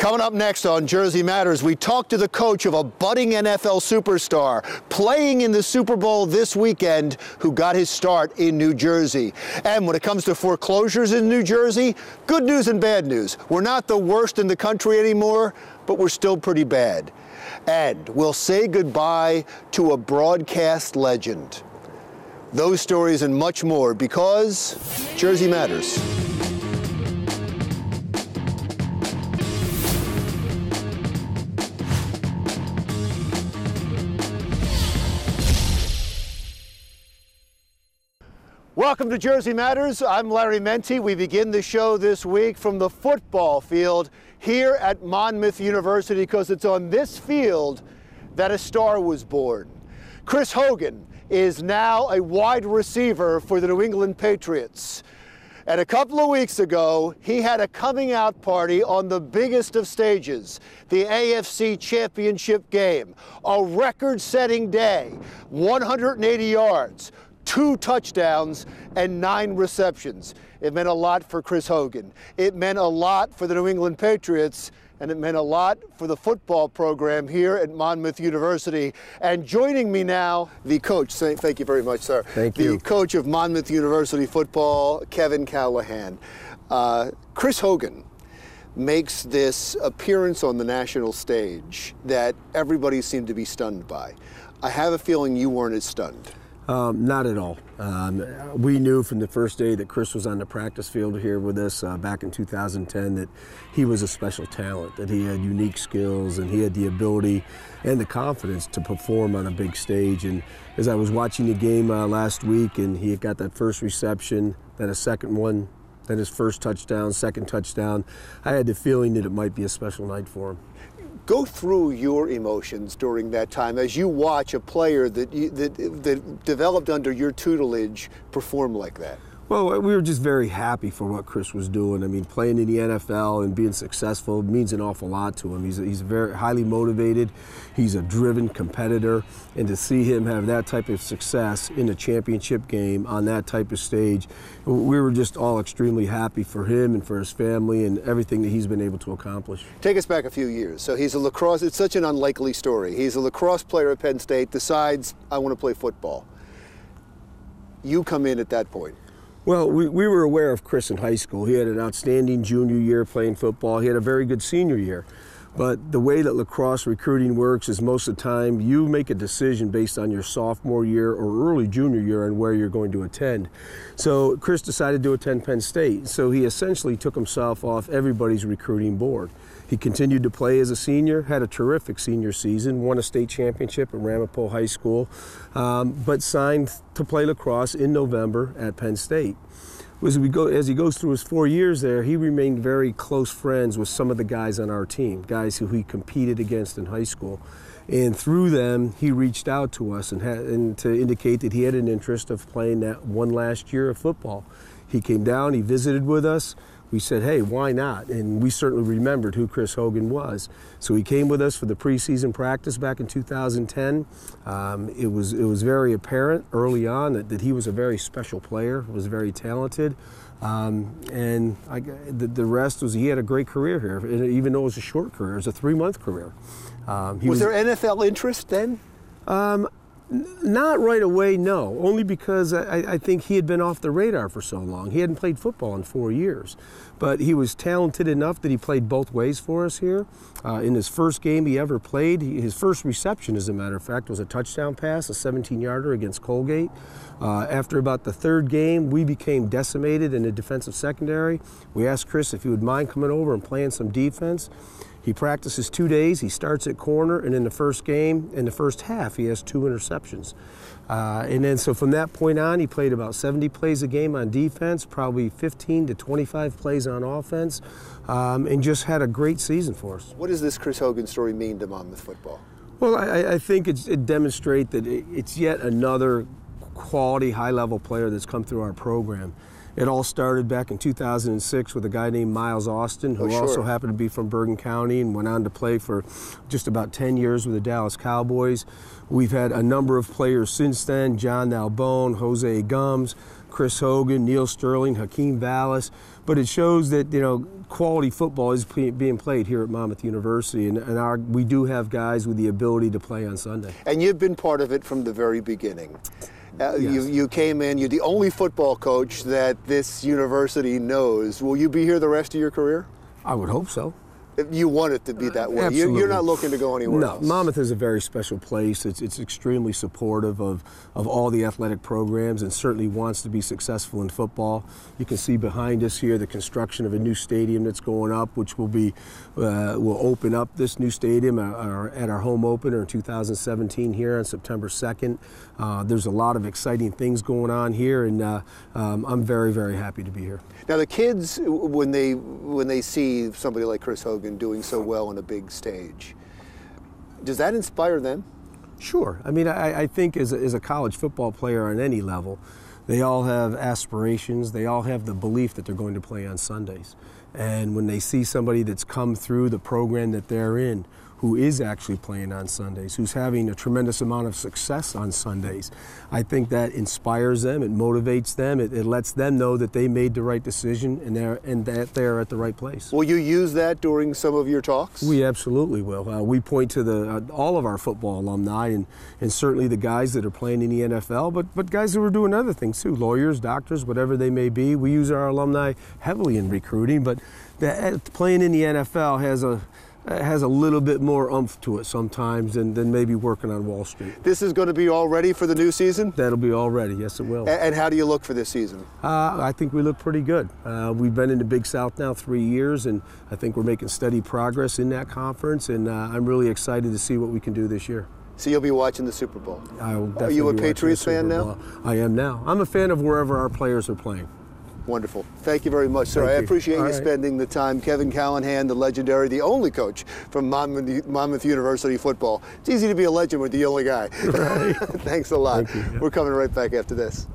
Coming up next on Jersey Matters, we talk to the coach of a budding NFL superstar playing in the Super Bowl this weekend who got his start in New Jersey. And when it comes to foreclosures in New Jersey, good news and bad news. We're not the worst in the country anymore, but we're still pretty bad. And we'll say goodbye to a broadcast legend. Those stories and much more because Jersey Matters. Welcome to Jersey Matters. I'm Larry Mendte. We begin the show this week from the football field here at Monmouth University because it's on this field that a star was born. Chris Hogan is now a wide receiver for the New England Patriots. And a couple of weeks ago, he had a coming out party on the biggest of stages, the AFC Championship game. A record setting day, 180 yards, two touchdowns, and nine receptions. It meant a lot for Chris Hogan. It meant a lot for the New England Patriots, and it meant a lot for the football program here at Monmouth University. And joining me now, the coach. Thank you very much, sir. Thank the you. The coach of Monmouth University football, Kevin Callahan. Uh, Chris Hogan makes this appearance on the national stage that everybody seemed to be stunned by. I have a feeling you weren't as stunned. Um, not at all. Um, we knew from the first day that Chris was on the practice field here with us uh, back in 2010 that he was a special talent, that he had unique skills and he had the ability and the confidence to perform on a big stage. And as I was watching the game uh, last week and he got that first reception, then a second one, then his first touchdown, second touchdown, I had the feeling that it might be a special night for him. Go through your emotions during that time as you watch a player that, you, that, that developed under your tutelage perform like that. Well, uh, we were just very happy for what Chris was doing. I mean, playing in the NFL and being successful means an awful lot to him. He's, he's very highly motivated. He's a driven competitor. And to see him have that type of success in a championship game on that type of stage, we were just all extremely happy for him and for his family and everything that he's been able to accomplish. Take us back a few years. So he's a lacrosse, it's such an unlikely story. He's a lacrosse player at Penn State, decides, I want to play football. You come in at that point. Well, we, we were aware of Chris in high school. He had an outstanding junior year playing football. He had a very good senior year. But the way that lacrosse recruiting works is most of the time you make a decision based on your sophomore year or early junior year and where you're going to attend. So Chris decided to attend Penn State. So he essentially took himself off everybody's recruiting board. He continued to play as a senior, had a terrific senior season, won a state championship at Ramapo High School, um, but signed to play lacrosse in November at Penn State as we go as he goes through his four years there, he remained very close friends with some of the guys on our team, guys who he competed against in high school. And through them, he reached out to us and, had, and to indicate that he had an interest of playing that one last year of football. He came down, he visited with us we said, hey, why not? And we certainly remembered who Chris Hogan was. So he came with us for the preseason practice back in 2010. Um, it, was, it was very apparent early on that, that he was a very special player, was very talented. Um, and I, the, the, rest was he had a great career here, even though it was a short career. It was a three month career. Um, was, was, there NFL interest then? Um, not right away, no. Only because I, I, think he had been off the radar for so long. He hadn't played football in four years. But he was talented enough that he played both ways for us here. Uh, in his first game he ever played, he, his first reception, as a matter of fact, was a touchdown pass, a 17 yarder against Colgate. Uh, after about the third game, we became decimated in the defensive secondary. We asked Chris if he would mind coming over and playing some defense. He practices two days. He starts at corner, and in the first game, in the first half, he has two interceptions. Uh, and then, so from that point on, he played about 70 plays a game on defense, probably 15 to 25 plays on offense, um, and just had a great season for us. What does this Chris Hogan story mean to Monmouth football? Well, I, I think it demonstrates that it's yet another quality, high-level player that's come through our program. It all started back in 2006 with a guy named Miles Austin, who oh, sure. also happened to be from Bergen County and went on to play for just about 10 years with the Dallas Cowboys. We've had a number of players since then John Nalbone, Jose Gumbs. Chris Hogan, Neal Sterling, Hakeem Valles, but it shows that you know quality football is being played here at Monmouth University, and, and our, we do have guys with the ability to play on Sunday. And you've been part of it from the very beginning. Uh, Yes. you, you came in, you're the only football coach that this university knows. Will you be here the rest of your career? I would hope so. You want it to be that way. Absolutely. you're not looking to go anywhere No, else. Monmouth is a very special place. It's, it's extremely supportive of, of all the athletic programs and certainly wants to be successful in football. You can see behind us here the construction of a new stadium that's going up, which will be uh, will open up this new stadium at our, at our home opener in 2017 here on September 2nd. Uh, there's a lot of exciting things going on here, and uh, um, I'm very very happy to be here. Now the kids, when they when they see somebody like Chris Hogan doing so well on a big stage, does that inspire them? Sure. I mean, I, I think as a, as a college football player on any level, they all have aspirations. They all have the belief that they're going to play on Sundays. And when they see somebody that's come through the program that they're in, who is actually playing on Sundays, who's having a tremendous amount of success on Sundays, I think that inspires them, it motivates them, it, it lets them know that they made the right decision and, they're, and that they're at the right place. Will you use that during some of your talks? We absolutely will. Uh, we point to the uh, all of our football alumni, and, and certainly the guys that are playing in the NFL, but but guys who are doing other things too, lawyers, doctors, whatever they may be. We use our alumni heavily in recruiting, but the, uh, playing in the NFL has a has a little bit more umph to it sometimes than, than maybe working on Wall Street. This is going to be all ready for the new season. That'll be all ready. Yes, it will. A- And how do you look for this season? Uh, I think we look pretty good. Uh, we've been in the Big South now three years, and I think we're making steady progress in that conference. And uh, I'm really excited to see what we can do this year. So you'll be watching the Super Bowl. I will Are you a be watching the Patriots fan now? I am now. I'm a fan of wherever our players are playing. Wonderful. Thank you very much, sir. Thank I appreciate you right. spending the time. Kevin Callahan, the legendary, the only coach from Monmouth, Monmouth University football. It's easy to be a legend with the only guy. Thanks a lot. Thank you. We're coming right back after this.